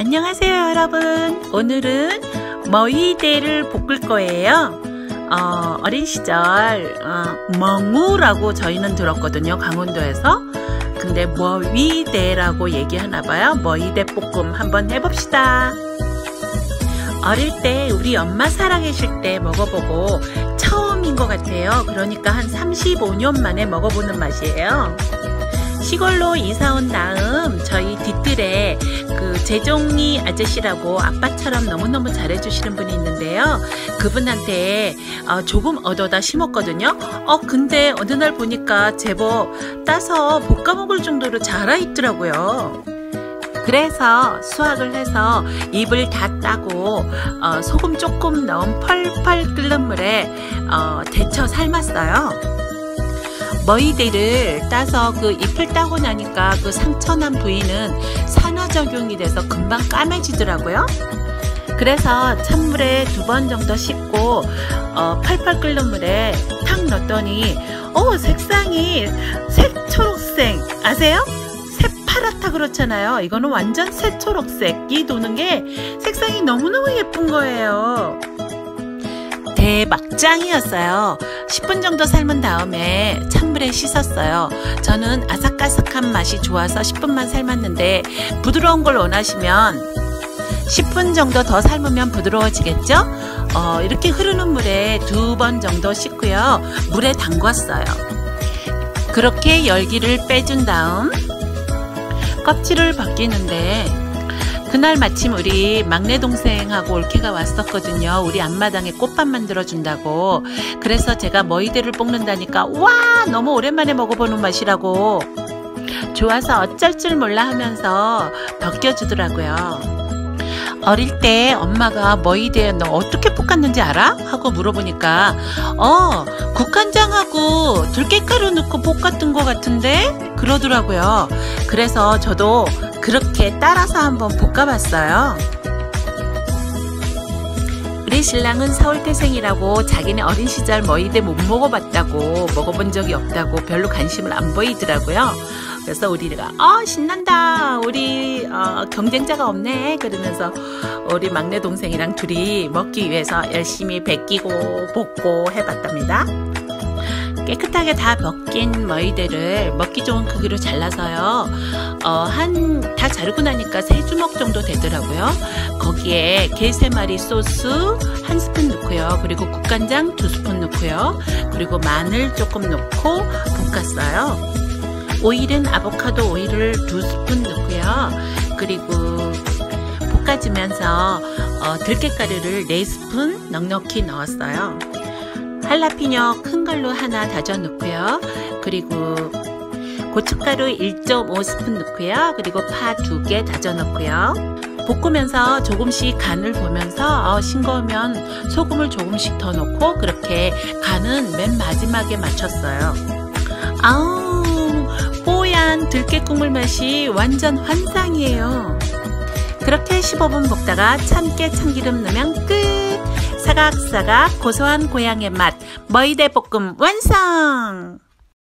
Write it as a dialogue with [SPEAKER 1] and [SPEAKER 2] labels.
[SPEAKER 1] 안녕하세요 여러분. 오늘은 머위대를 볶을 거예요. 어, 린 시절 어, 멍우라고 저희는 들었거든요 강원도에서. 근데 머위대라고 얘기하나 봐요. 머위대 볶음 한번 해봅시다. 어릴 때 우리 엄마 살아계실 때 먹어보고 처음인 것 같아요. 그러니까 한 35년 만에 먹어보는 맛이에요. 시골로 이사 온 다음 그 재종이 아저씨라고 아빠처럼 너무너무 잘해주시는 분이 있는데요. 그분한테 어, 조금 얻어다 심었거든요. 어, 근데 어느 날 보니까 제법 따서 볶아 먹을 정도로 자라 있더라고요. 그래서 수확을 해서 잎을 다 따고 어, 소금 조금 넣은 펄펄 끓는 물에 어, 데쳐 삶았어요. 머위대를 따서 그 잎을 따고 나니까 그 상처난 부위는 산화 적용이 돼서 금방 까매지더라고요. 그래서 찬물에 두 번 정도 씻고 어, 팔팔 끓는 물에 탁 넣었더니 어 색상이 색초록색 아세요? 새파랗다 그렇잖아요. 이거는 완전 새초록색이 도는 게 색상이 너무너무 예쁜 거예요. 대막장이었어요. 10분 정도 삶은 다음에 찬물에 씻었어요. 저는 아삭아삭한 맛이 좋아서 10분만 삶았는데 부드러운 걸 원하시면 10분 정도 더 삶으면 부드러워지겠죠? 어, 이렇게 흐르는 물에 두 번 정도 씻고요. 물에 담궜어요. 그렇게 열기를 빼준 다음 껍질을 벗기는데 그날 마침 우리 막내 동생하고 올케가 왔었거든요. 우리 앞마당에 꽃밭 만들어준다고. 그래서 제가 머이대를 볶는다니까 와 너무 오랜만에 먹어보는 맛이라고 좋아서 어쩔 줄 몰라 하면서 벗겨주더라고요. 어릴 때 엄마가 머이대 너 어떻게 볶았는지 알아? 하고 물어보니까 어 국간장하고 들깨가루 넣고 볶았던 것 같은데 그러더라고요. 그래서 저도 그렇게 따라서 한번 볶아봤어요. 우리 신랑은 서울태생이라고 자기네 어린 시절 머이대 못 먹어봤다고 먹어본 적이 없다고 별로 관심을 안 보이더라고요. 그래서 우리가 어 신난다 우리 어, 경쟁자가 없네 그러면서 우리 막내 동생이랑 둘이 먹기 위해서 열심히 베끼고 볶고 해봤답니다. 깨끗하게 다 벗긴 머이대를 먹기 좋은 크기로 잘라서요. 어, 한 다 자르고 나니까 세 주먹 정도 되더라고요. 거기에 게 세 마리 소스 한 스푼 넣고요. 그리고 국간장 두 스푼 넣고요. 그리고 마늘 조금 넣고 볶았어요. 오일은 아보카도 오일을 두 스푼 넣고요. 그리고 볶아주면서 어, 들깨가루를 네 스푼 넉넉히 넣었어요. 할라피뇨 큰 걸로 하나 다져 넣고요. 그리고 고춧가루 1.5스푼 넣고요. 그리고 파 두 개 다져 넣고요. 볶으면서 조금씩 간을 보면서 어, 싱거우면 소금을 조금씩 더 넣고 그렇게 간은 맨 마지막에 맞췄어요. 아우 뽀얀 들깨 국물 맛이 완전 환상이에요. 그렇게 15분 볶다가 참깨 참기름 넣으면 끝! 사각사각 고소한 고향의 맛 머이대 볶음 완성!